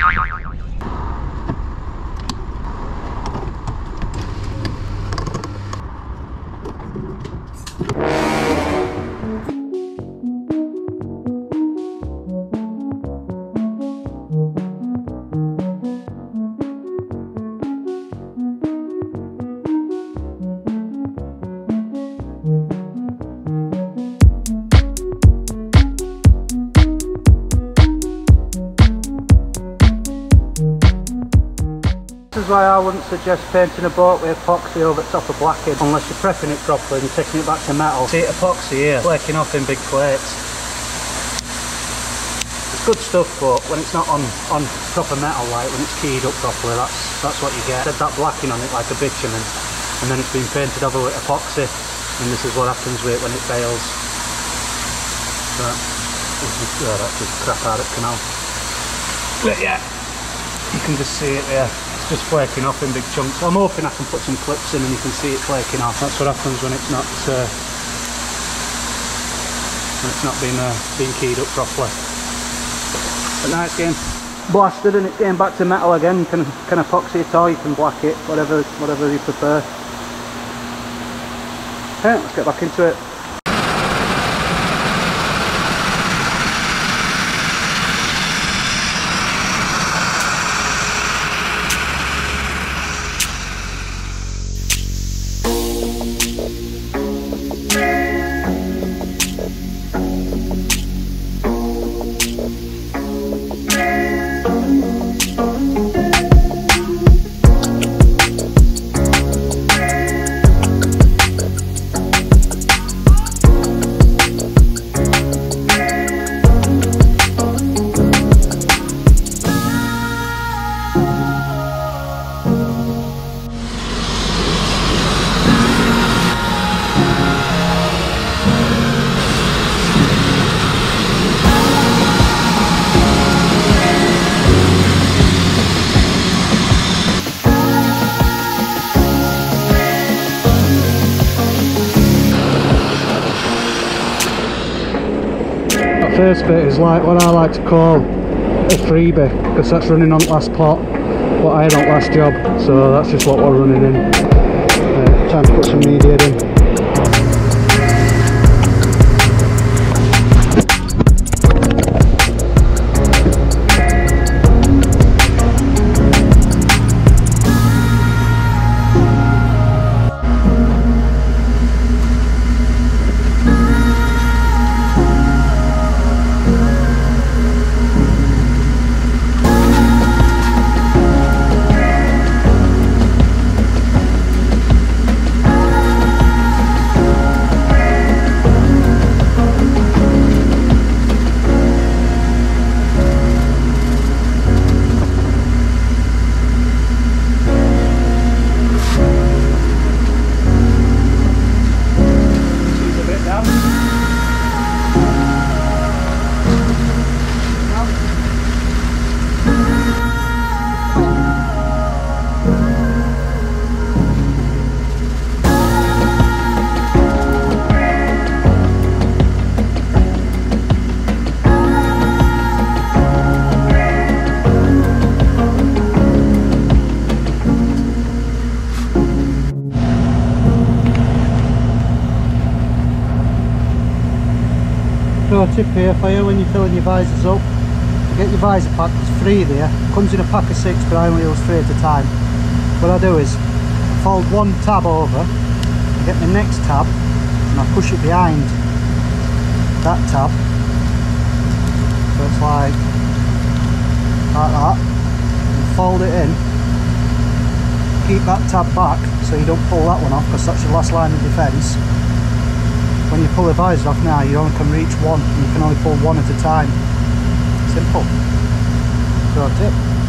This is why I wouldn't suggest painting a boat with epoxy over top of blacking unless you're prepping it properly and taking it back to metal. See epoxy here, flaking off in big plates. It's good stuff but when it's not on, on proper metal like when it's keyed up properly that's that's what you get. Had that blacking on it like a bitumen and then it's been painted over with epoxy and this is what happens with it when it fails. But, oh, that's just crap out of canal. But yeah, you can just see it there it's just flaking off in big chunks. I'm hoping I can put some clips in and you can see it flaking off. That's what happens when it's not uh, when it's not been uh, being keyed up properly. But now it's getting blasted and it's getting back to metal again. You can, can epoxy it or you can black it whatever whatever you prefer. Okay let's get back into it first bit is like what I like to call a freebie because that's running on last pot what I had on last job. So that's just what we're running in. Uh, time to put some media in Pro tip here for you when you're filling your visors up. Get your visor pack, it's free there. Comes in a pack of six but I only use three at a time. What I do is fold one tab over, I get the next tab and I push it behind that tab. So it's like like that. And fold it in. Keep that tab back so you don't pull that one off because that's your last line of defence when you pull the visor off now you only can reach one. You can only pull one at a time. Simple. Pro tip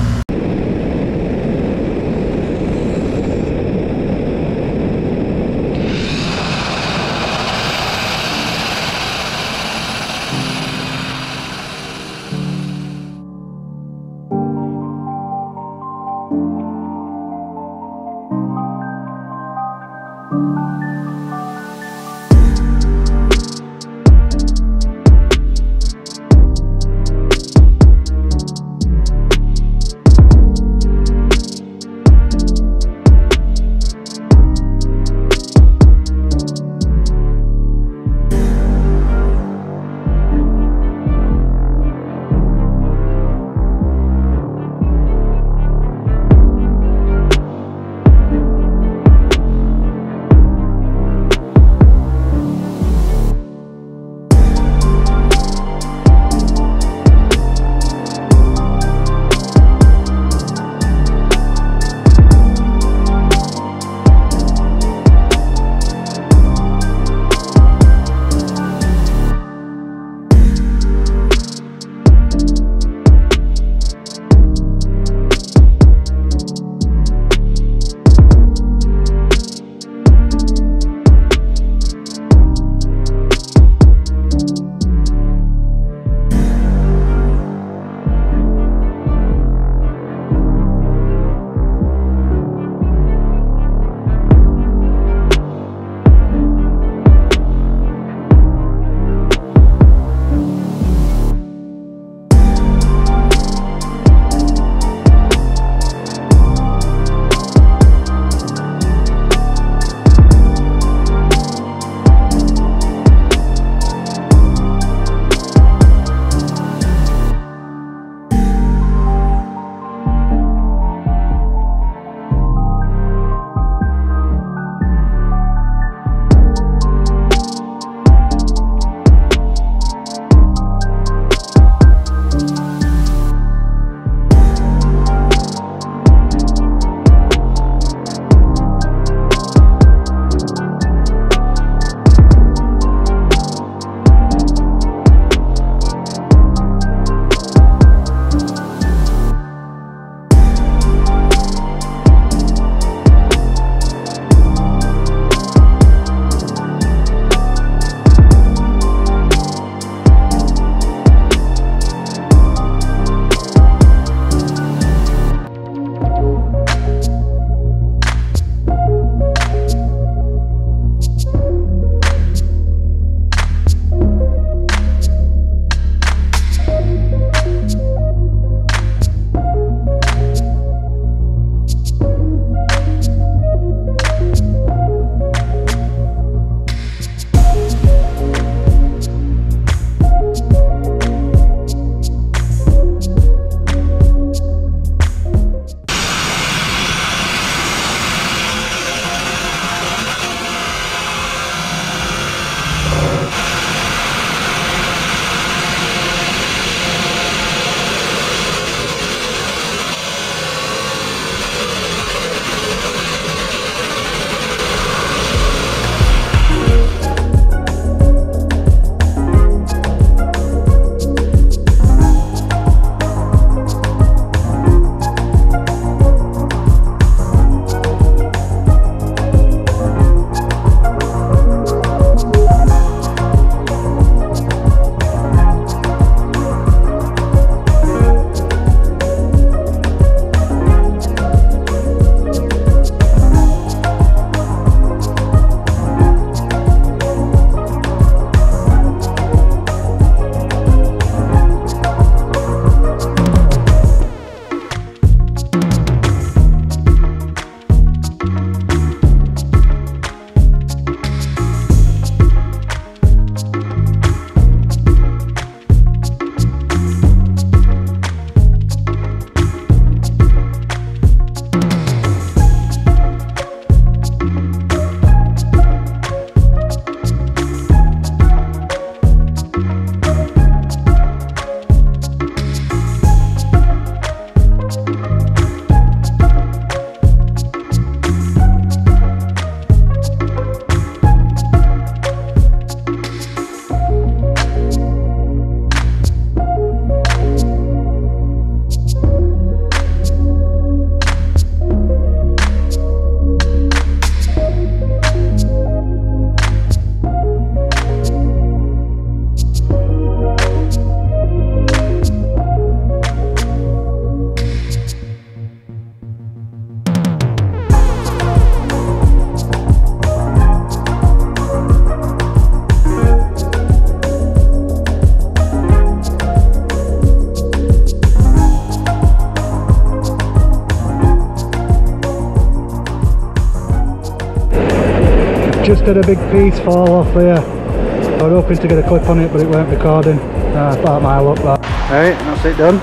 just a big piece fall off here. I was hoping to get a clip on it but it weren't recording. Ah, about my luck that. Right, that's it done.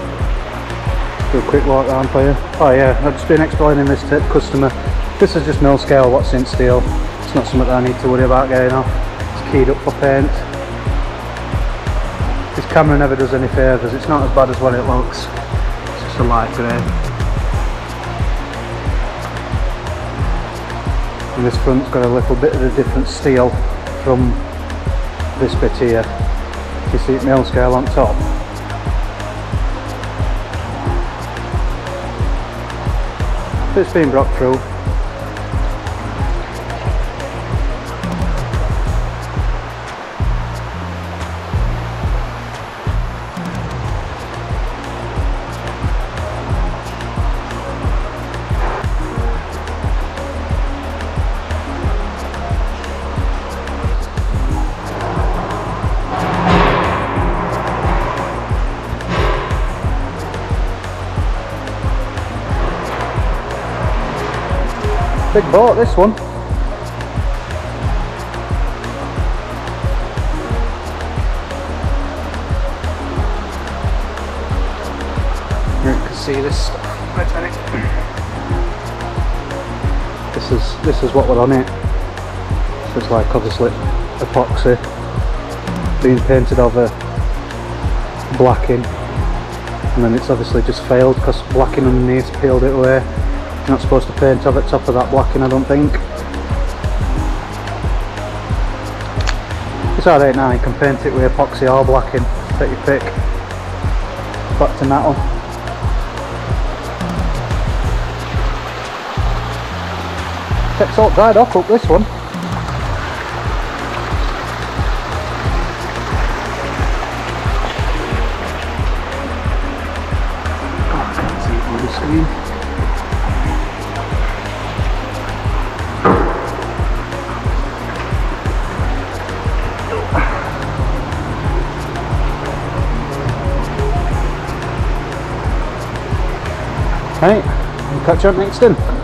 Do a quick walk around for you. Oh yeah, I've just been explaining this to the customer. This is just mill scale what's in steel. It's not something I need to worry about getting off. It's keyed up for paint. This camera never does any favours. It's not as bad as what it looks. It's just a light grey. And this front's got a little bit of a different steel from this bit here. You see it mill scale on top? It's been brought through Big boat this one. You can see this. This is this is what we're on it. So it's like obviously epoxy being painted over blacking and then it's obviously just failed because blacking underneath peeled it away you're not supposed to paint over top of that blacking I don't think. It's alright now, you can paint it with epoxy or blacking, take your pick. Back to metal. Takes all dried off up this one. I can't see it on the screen. Catch up next in.